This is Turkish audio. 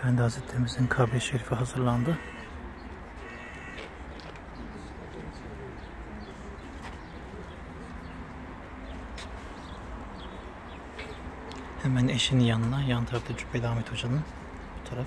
Efendi Hazretlerimizin kabri şerifi hazırlandı. Hemen eşinin yanına, yan tarafta Cübbeli Ahmet Hoca'nın bu taraf.